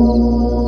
Música